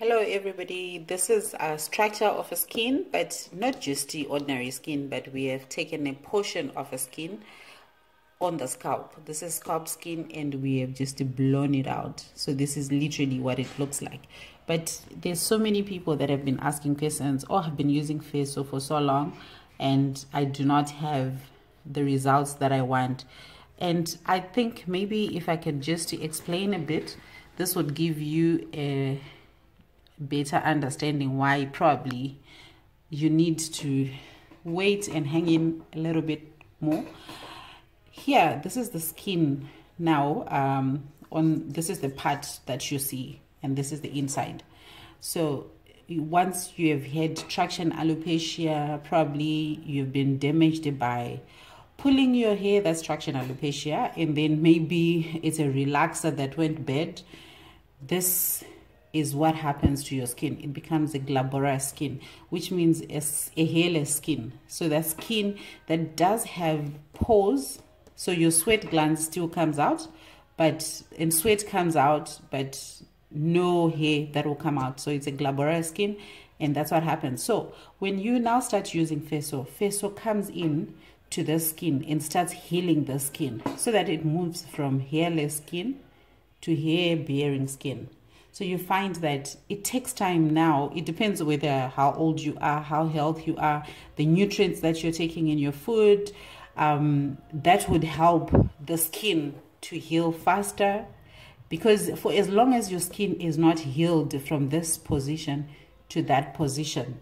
Hello everybody, this is a structure of a skin, but not just the ordinary skin, but we have taken a portion of a skin on the scalp. This is scalp skin and we have just blown it out. So this is literally what it looks like. But there's so many people that have been asking questions or have been using Feso for so long and I do not have the results that I want. And I think maybe if I can just explain a bit, this would give you a better understanding why probably you need to wait and hang in a little bit more. Here this is the skin now um, on this is the part that you see and this is the inside. So once you have had traction alopecia probably you've been damaged by pulling your hair that's traction alopecia and then maybe it's a relaxer that went bad. This is what happens to your skin. It becomes a glabrous skin, which means a, a hairless skin. So that skin that does have pores, so your sweat gland still comes out, but and sweat comes out, but no hair that will come out. So it's a glabrous skin, and that's what happens. So when you now start using Feso, Feso comes in to the skin and starts healing the skin so that it moves from hairless skin to hair bearing skin. So you find that it takes time now. It depends whether how old you are, how healthy you are, the nutrients that you're taking in your food. Um, that would help the skin to heal faster because for as long as your skin is not healed from this position to that position,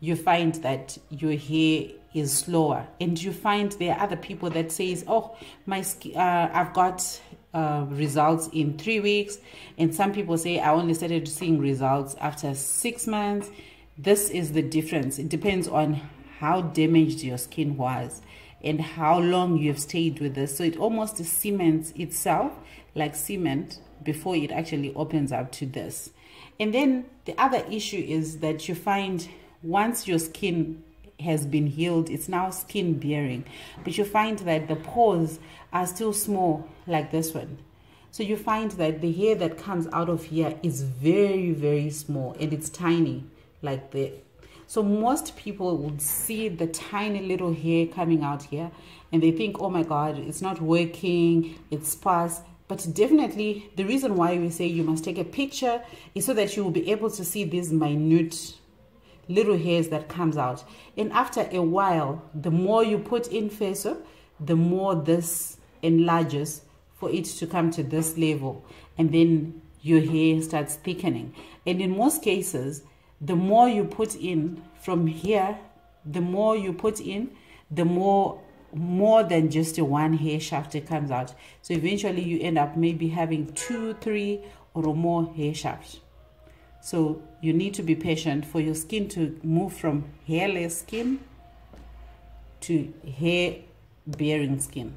you find that your hair is slower and you find there are other people that says oh my uh, i've got uh, results in three weeks. And some people say i only started seeing results after six months. This is the difference. It depends on how damaged your skin was and how long you've stayed with this. So it almost cements itself like cement before it actually opens up to this. And then the other issue is that you find once your skin has been healed it's now skin bearing. But you find that the pores are still small like this one. So you find that the hair that comes out of here is very very small and it's tiny like the so most people would see the tiny little hair coming out here and they think oh my god it's not working it's sparse. But definitely the reason why we say you must take a picture is so that you will be able to see these minute little hairs that comes out. And after a while the more you put in Feso the more this enlarges for it to come to this level. And then your hair starts thickening. And in most cases the more you put in from here the more you put in the more more than just a one hair shaft that comes out. So eventually you end up maybe having two three or more hair shafts so you need to be patient for your skin to move from hairless skin to hair bearing skin.